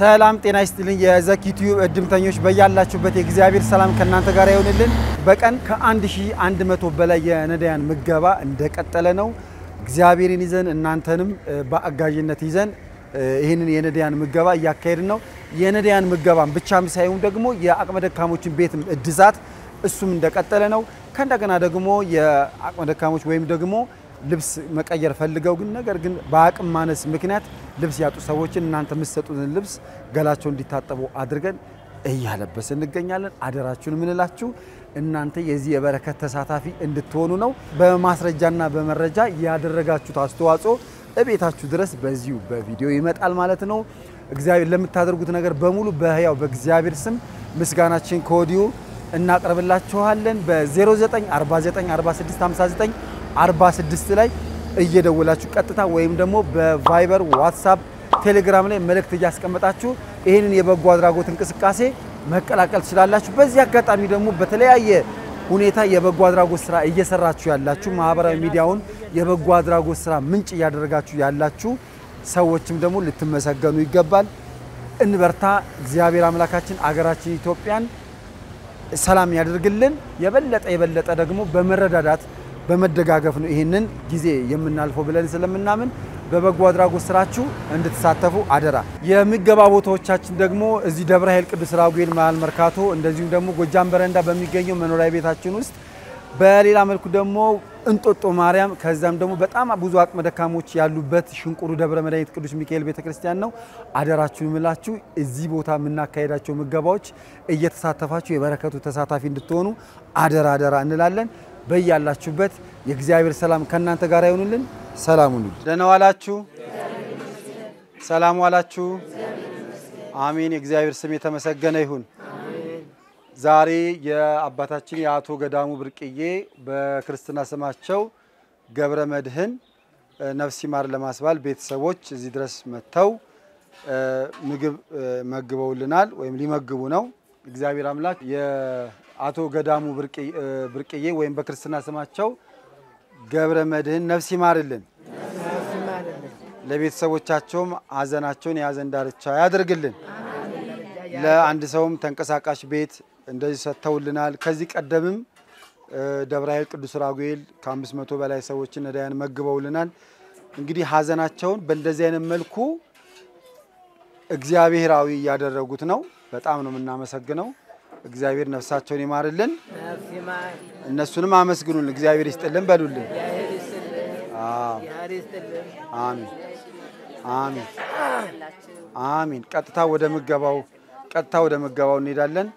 ሰላም ጤና ይስጥልኝ። የዘኪ ቲዩብ እድምተኞች በያላችሁበት የእግዚአብሔር ሰላም ከእናንተ ጋር ይሆንልን። በቀን ከ1100 በላይ የነዳያን ምገባ እንደቀጠለ ነው። እግዚአብሔርን ይዘን እናንተንም በአጋዥነት ይዘን ይህንን የነዳያን ምገባ እያካሄድን ነው። የነዳያን ምገባን ብቻም ሳይሆን ደግሞ የአቅመ ደካሞችን ቤት እድሳት እሱም እንደቀጠለ ነው። ከእንደገና ደግሞ የአቅመ ደካሞች ወይም ደግሞ ልብስ መቀየር ፈልገው ግን ነገር ግን በአቅም ማነስ ምክንያት ልብስ ያጡ ሰዎችን እናንተ የምትሰጡትን ልብስ ገላቸው እንዲታጠቡ አድርገን እያለበስ እንገኛለን። አደራችሁን የምንላችሁ እናንተ የዚህ የበረከት ተሳታፊ እንድትሆኑ ነው። በማስረጃና በመረጃ ያደረጋችሁት አስተዋጽኦ እቤታችሁ ድረስ በዚሁ በቪዲዮ ይመጣል ማለት ነው። እግዚአብሔር ለምታደርጉት ነገር በሙሉ በሕያው በእግዚአብሔር ስም ምስጋናችን ከወዲሁ እናቀርብላችኋለን። በ09494659 46 ላይ እየደወላችሁ ቀጥታ ወይም ደግሞ በቫይበር ዋትሳፕ፣ ቴሌግራም ላይ መልእክት እያስቀመጣችሁ ይህንን የበጎ አድራጎት እንቅስቃሴ መቀላቀል ትችላላችሁ። በዚህ አጋጣሚ ደግሞ በተለያየ ሁኔታ የበጎ አድራጎት ስራ እየሰራችሁ ያላችሁ ማህበራዊ ሚዲያውን የበጎ አድራጎት ስራ ምንጭ እያደረጋችሁ ያላችሁ ሰዎችም ደግሞ ልትመሰገኑ ይገባል። እንበርታ። እግዚአብሔር አምላካችን አገራችን ኢትዮጵያን ሰላም ያደርግልን። የበለጠ የበለጠ ደግሞ በመረዳዳት በመደጋገፍ ነው ይህንን ጊዜ የምናልፈው ብለን ስለምናምን በበጎ አድራጎት ስራችሁ እንድትሳተፉ አደራ። የምገባ ቦታዎቻችን ደግሞ እዚህ ደብረ ኃይል ቅዱስ ራጉኤል መሀል መርካቶ፣ እንደዚሁም ደግሞ ጎጃም በረንዳ በሚገኘው መኖሪያ ቤታችን ውስጥ፣ በሌላ መልኩ ደግሞ እንጦጦ ማርያም፣ ከዛም ደግሞ በጣም ብዙ አቅመ ደካሞች ያሉበት ሽንቁሩ ደብረ መድኃኒት ቅዱስ ሚካኤል ቤተክርስቲያን ነው። አደራችሁን ምላችሁ እዚህ ቦታ የምናካሄዳቸው ምገባዎች እየተሳተፋችሁ የበረከቱ ተሳታፊ እንድትሆኑ አደራ አደራ እንላለን። በያላችሁበት የእግዚአብሔር ሰላም ከእናንተ ጋር ይሆኑልን። ሰላም ሁኑ። ደህና ዋላችሁ፣ ሰላም ዋላችሁ። አሜን። የእግዚአብሔር ስም የተመሰገነ ይሁን። ዛሬ የአባታችን የአቶ ገዳሙ ብርቅዬ በክርስትና ስማቸው ገብረ መድህን ነፍስ ይማር ለማስባል ቤተሰቦች እዚህ ድረስ መጥተው ምግብ መግበውልናል ወይም ሊመግቡ ነው። እግዚአብሔር አምላክ የአቶ ገዳሙ ብርቅዬ ወይም በክርስትና ስማቸው ገብረ መድህን ነፍስ ይማርልን፣ ለቤተሰቦቻቸውም ሀዘናቸውን የሀዘን ዳርቻ ያደርግልን። ለአንድ ሰውም ተንቀሳቃሽ ቤት እንደዚህ ሰጥተውልናል። ከዚህ ቀደምም ደብረ ኃይል ቅዱስ ራጉኤል ከአምስት መቶ በላይ ሰዎችን ነዳያን መግበውልናል። እንግዲህ ሀዘናቸውን በእንደዚህ አይነት መልኩ እግዚአብሔራዊ እያደረጉት ነው። በጣም ነው የምናመሰግነው። እግዚአብሔር ነፍሳቸውን ይማርልን። እነሱንም አመስግኑልን። እግዚአብሔር ይስጥልን በሉልን። አሚን አሚን አሚን። ቀጥታ ወደ ምገባው ቀጥታ ወደ ምገባው እንሄዳለን።